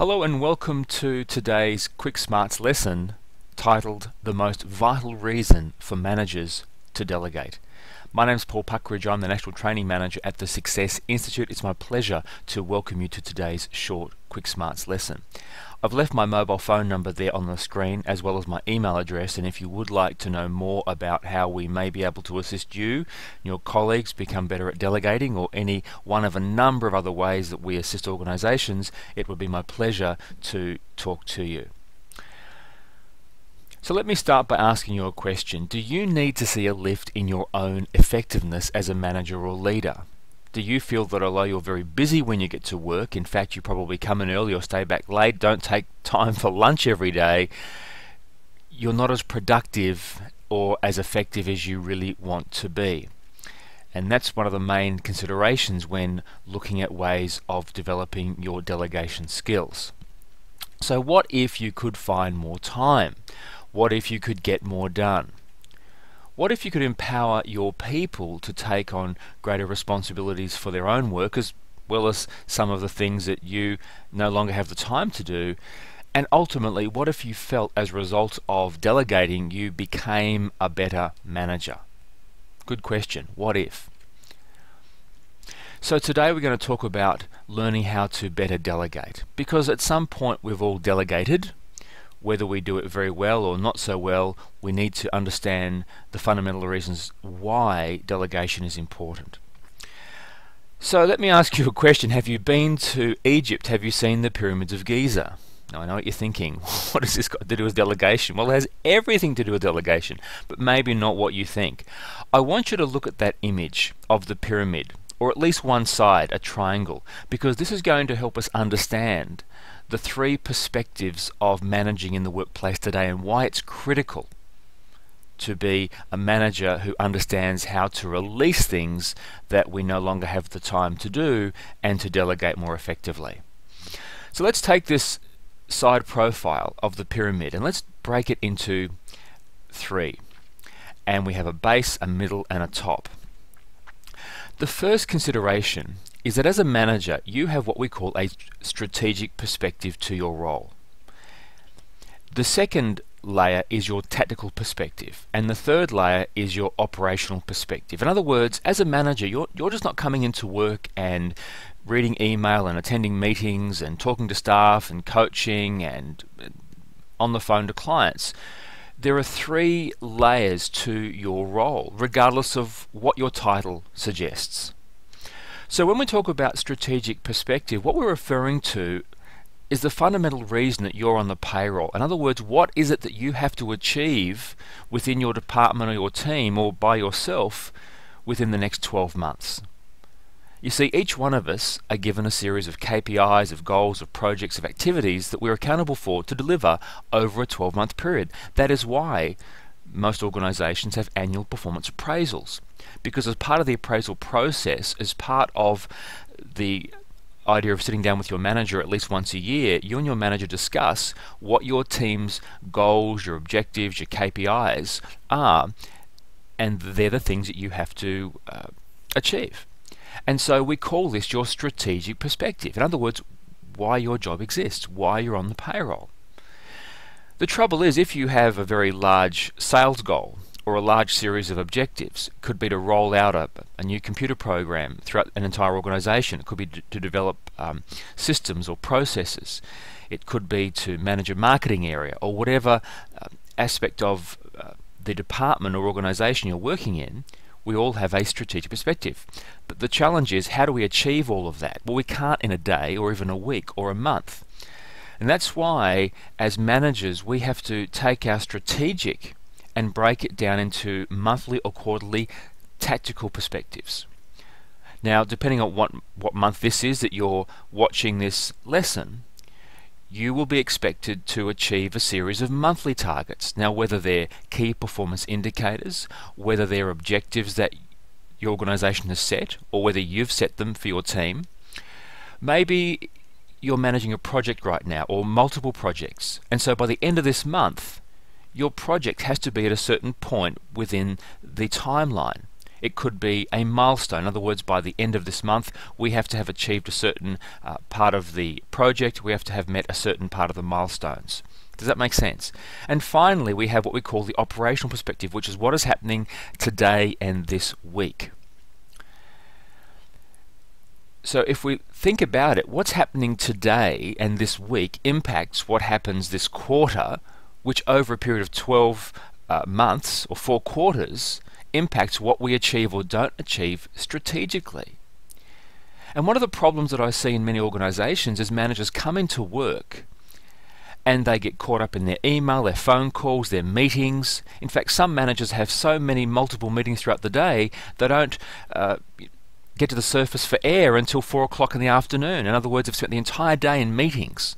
Hello and welcome to today's Quick Smarts lesson titled The Most Vital Reason for Managers to Delegate. My name is Paul Puckridge, I'm the National Training Manager at the Success Institute. It's my pleasure to welcome you to today's short Quick Smarts lesson. I've left my mobile phone number there on the screen as well as my email address and if you would like to know more about how we may be able to assist you and your colleagues become better at delegating or any one of a number of other ways that we assist organisations it would be my pleasure to talk to you. So let me start by asking you a question. Do you need to see a lift in your own effectiveness as a manager or leader? Do you feel that although you're very busy when you get to work, in fact you probably come in early or stay back late, don't take time for lunch every day, you're not as productive or as effective as you really want to be? And that's one of the main considerations when looking at ways of developing your delegation skills. So what if you could find more time? What if you could get more done? What if you could empower your people to take on greater responsibilities for their own work as well as some of the things that you no longer have the time to do? And ultimately, what if you felt as a result of delegating you became a better manager? Good question. What if? So today we're going to talk about learning how to better delegate because at some point we've all delegated whether we do it very well or not so well, we need to understand the fundamental reasons why delegation is important. So let me ask you a question. Have you been to Egypt? Have you seen the pyramids of Giza? Now I know what you're thinking. What has this got to do with delegation? Well, it has everything to do with delegation, but maybe not what you think. I want you to look at that image of the pyramid, or at least one side, a triangle, because this is going to help us understand the three perspectives of managing in the workplace today and why it's critical to be a manager who understands how to release things that we no longer have the time to do and to delegate more effectively. So let's take this side profile of the pyramid and let's break it into three. And we have a base, a middle, and a top. The first consideration is that as a manager, you have what we call a strategic perspective to your role. The second layer is your tactical perspective, and the third layer is your operational perspective. In other words, as a manager, you're, you're just not coming into work and reading email and attending meetings and talking to staff and coaching and uh, on the phone to clients. There are three layers to your role, regardless of what your title suggests. So when we talk about strategic perspective, what we're referring to is the fundamental reason that you're on the payroll. In other words, what is it that you have to achieve within your department or your team or by yourself within the next 12 months? You see, each one of us are given a series of KPIs, of goals, of projects, of activities that we're accountable for to deliver over a 12 month period. That is why most organisations have annual performance appraisals because as part of the appraisal process, as part of the idea of sitting down with your manager at least once a year, you and your manager discuss what your team's goals, your objectives, your KPIs are, and they're the things that you have to uh, achieve. And so we call this your strategic perspective. In other words, why your job exists, why you're on the payroll. The trouble is, if you have a very large sales goal or a large series of objectives, it could be to roll out a, a new computer program throughout an entire organization, it could be to develop um, systems or processes, it could be to manage a marketing area or whatever uh, aspect of uh, the department or organization you're working in, we all have a strategic perspective. But the challenge is how do we achieve all of that? Well, we can't in a day or even a week or a month. And that's why, as managers, we have to take our strategic and break it down into monthly or quarterly tactical perspectives. Now, depending on what, what month this is that you're watching this lesson, you will be expected to achieve a series of monthly targets. Now, whether they're key performance indicators, whether they're objectives that your organization has set, or whether you've set them for your team, maybe you're managing a project right now or multiple projects. And so by the end of this month, your project has to be at a certain point within the timeline. It could be a milestone. In other words, by the end of this month, we have to have achieved a certain uh, part of the project. We have to have met a certain part of the milestones. Does that make sense? And finally, we have what we call the operational perspective, which is what is happening today and this week. So if we think about it, what's happening today and this week impacts what happens this quarter, which over a period of 12 uh, months or four quarters impacts what we achieve or don't achieve strategically. And one of the problems that I see in many organizations is managers come into work and they get caught up in their email, their phone calls, their meetings. In fact, some managers have so many multiple meetings throughout the day they don't uh, get to the surface for air until four o'clock in the afternoon. In other words, they've spent the entire day in meetings.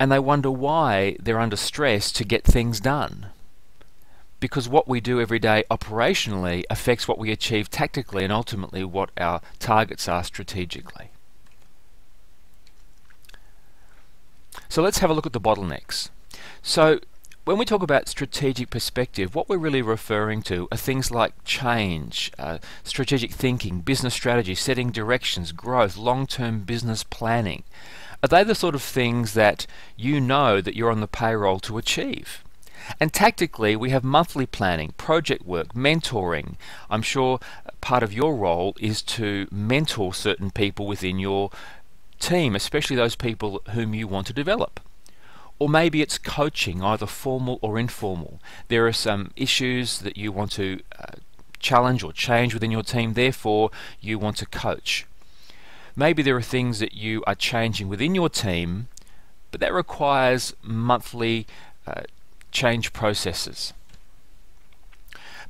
And they wonder why they're under stress to get things done because what we do every day operationally affects what we achieve tactically and ultimately what our targets are strategically. So let's have a look at the bottlenecks. So when we talk about strategic perspective, what we're really referring to are things like change, uh, strategic thinking, business strategy, setting directions, growth, long-term business planning. Are they the sort of things that you know that you're on the payroll to achieve? And tactically, we have monthly planning, project work, mentoring. I'm sure part of your role is to mentor certain people within your team, especially those people whom you want to develop. Or maybe it's coaching, either formal or informal. There are some issues that you want to uh, challenge or change within your team, therefore, you want to coach. Maybe there are things that you are changing within your team, but that requires monthly uh, change processes.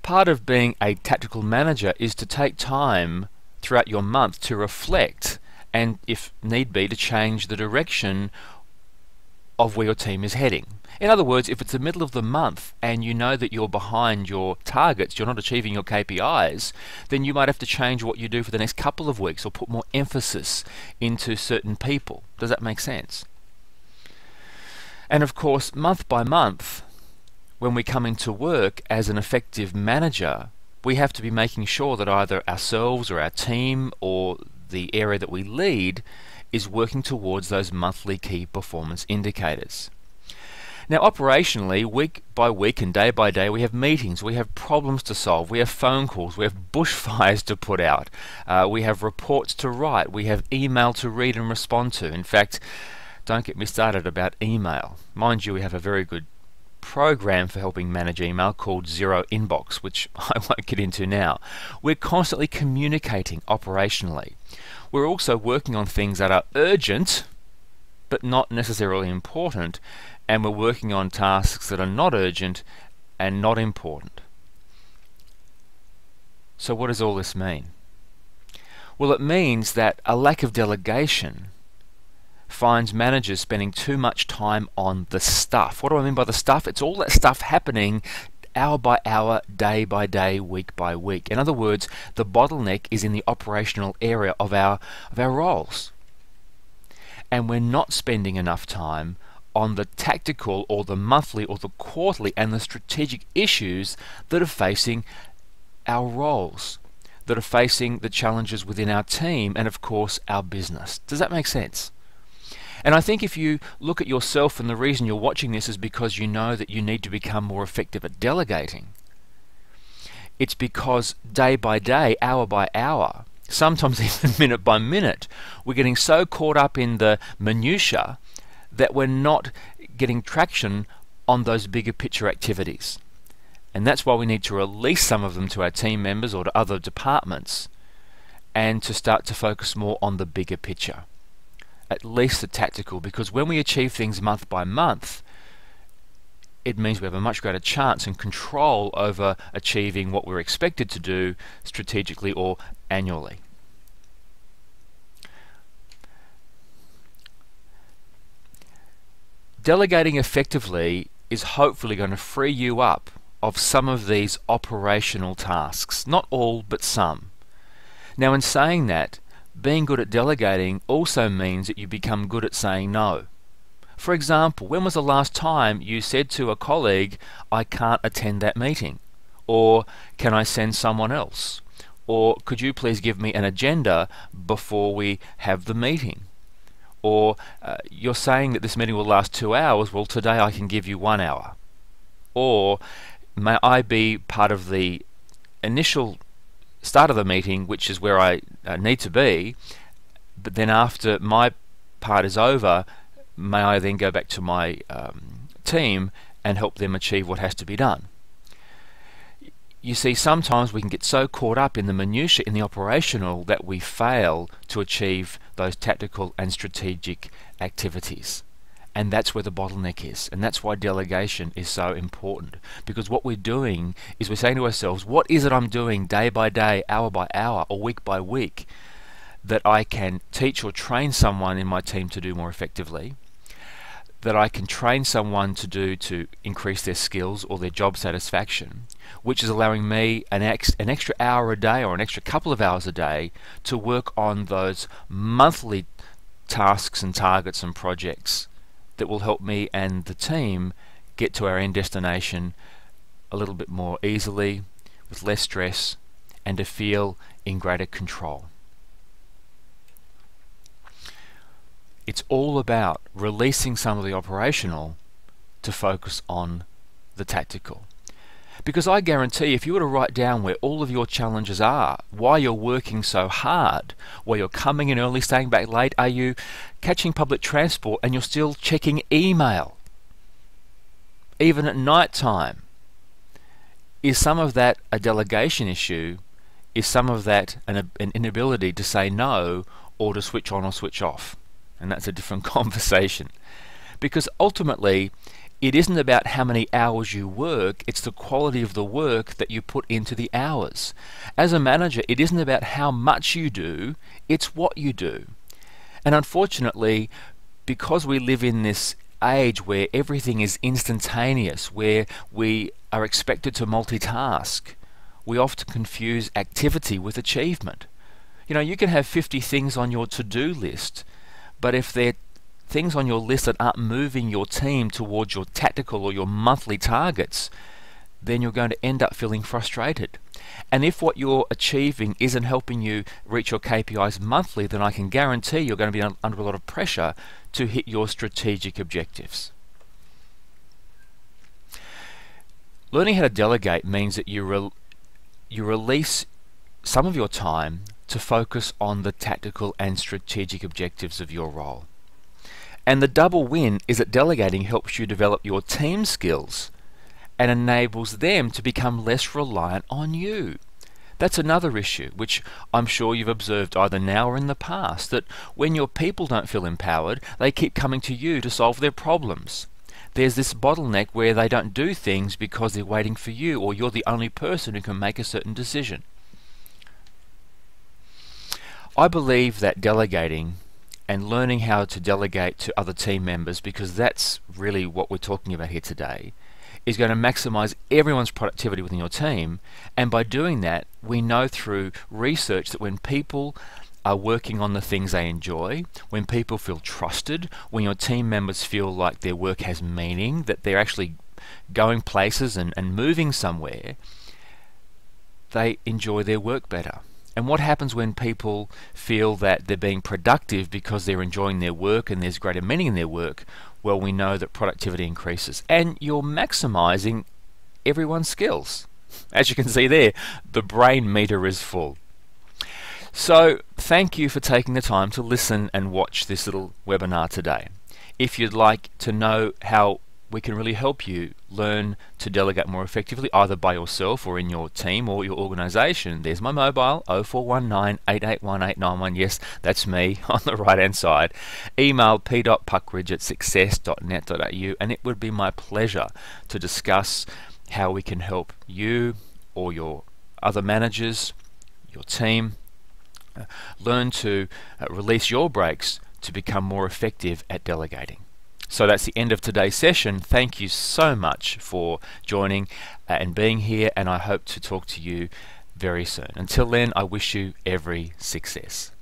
Part of being a tactical manager is to take time throughout your month to reflect and, if need be, to change the direction of where your team is heading. In other words, if it's the middle of the month and you know that you're behind your targets, you're not achieving your KPIs, then you might have to change what you do for the next couple of weeks or put more emphasis into certain people. Does that make sense? And of course, month by month, when we come into work as an effective manager, we have to be making sure that either ourselves or our team or the area that we lead is working towards those monthly key performance indicators. Now, operationally, week by week and day by day, we have meetings, we have problems to solve, we have phone calls, we have bushfires to put out, uh, we have reports to write, we have email to read and respond to. In fact, don't get me started about email. Mind you, we have a very good program for helping manage email called Zero Inbox, which I won't get into now. We're constantly communicating operationally. We're also working on things that are urgent, but not necessarily important, and we're working on tasks that are not urgent and not important. So what does all this mean? Well, it means that a lack of delegation finds managers spending too much time on the stuff. What do I mean by the stuff? It's all that stuff happening hour by hour, day by day, week by week. In other words, the bottleneck is in the operational area of our of our roles. And we're not spending enough time on the tactical or the monthly or the quarterly and the strategic issues that are facing our roles, that are facing the challenges within our team and of course our business. Does that make sense? And I think if you look at yourself and the reason you're watching this is because you know that you need to become more effective at delegating, it's because day by day, hour by hour, sometimes even minute by minute, we're getting so caught up in the minutiae that we're not getting traction on those bigger picture activities. And that's why we need to release some of them to our team members or to other departments and to start to focus more on the bigger picture at least the tactical, because when we achieve things month by month, it means we have a much greater chance and control over achieving what we're expected to do strategically or annually. Delegating effectively is hopefully going to free you up of some of these operational tasks. Not all, but some. Now in saying that, being good at delegating also means that you become good at saying no. For example, when was the last time you said to a colleague, I can't attend that meeting? Or can I send someone else? Or could you please give me an agenda before we have the meeting? Or uh, you're saying that this meeting will last two hours, well, today I can give you one hour. Or may I be part of the initial start of the meeting, which is where I uh, need to be, but then after my part is over, may I then go back to my um, team and help them achieve what has to be done? You see, sometimes we can get so caught up in the minutiae, in the operational, that we fail to achieve those tactical and strategic activities. And that's where the bottleneck is. And that's why delegation is so important. Because what we're doing is we're saying to ourselves, what is it I'm doing day by day, hour by hour, or week by week that I can teach or train someone in my team to do more effectively? that I can train someone to do to increase their skills or their job satisfaction, which is allowing me an, ex an extra hour a day or an extra couple of hours a day to work on those monthly tasks and targets and projects that will help me and the team get to our end destination a little bit more easily, with less stress, and to feel in greater control. It's all about releasing some of the operational to focus on the tactical. Because I guarantee if you were to write down where all of your challenges are, why you're working so hard, why you're coming in early, staying back late, are you catching public transport and you're still checking email, even at night time? Is some of that a delegation issue? Is some of that an, an inability to say no or to switch on or switch off? and that's a different conversation. Because ultimately, it isn't about how many hours you work, it's the quality of the work that you put into the hours. As a manager, it isn't about how much you do, it's what you do. And unfortunately, because we live in this age where everything is instantaneous, where we are expected to multitask, we often confuse activity with achievement. You know, you can have 50 things on your to do list, but if there are things on your list that aren't moving your team towards your tactical or your monthly targets, then you're going to end up feeling frustrated. And if what you're achieving isn't helping you reach your KPIs monthly, then I can guarantee you're going to be under a lot of pressure to hit your strategic objectives. Learning how to delegate means that you, re you release some of your time to focus on the tactical and strategic objectives of your role. And the double win is that delegating helps you develop your team skills and enables them to become less reliant on you. That's another issue, which I'm sure you've observed either now or in the past, that when your people don't feel empowered, they keep coming to you to solve their problems. There's this bottleneck where they don't do things because they're waiting for you or you're the only person who can make a certain decision. I believe that delegating and learning how to delegate to other team members, because that's really what we're talking about here today, is going to maximize everyone's productivity within your team. And by doing that, we know through research that when people are working on the things they enjoy, when people feel trusted, when your team members feel like their work has meaning, that they're actually going places and, and moving somewhere, they enjoy their work better. And what happens when people feel that they're being productive because they're enjoying their work and there's greater meaning in their work? Well, we know that productivity increases. And you're maximizing everyone's skills. As you can see there, the brain meter is full. So, thank you for taking the time to listen and watch this little webinar today. If you'd like to know how we can really help you learn to delegate more effectively either by yourself or in your team or your organization. There's my mobile 0419 881891. Yes, that's me on the right hand side. Email p.puckridge at success.net.au and it would be my pleasure to discuss how we can help you or your other managers, your team, uh, learn to uh, release your brakes to become more effective at delegating. So that's the end of today's session. Thank you so much for joining uh, and being here, and I hope to talk to you very soon. Until then, I wish you every success.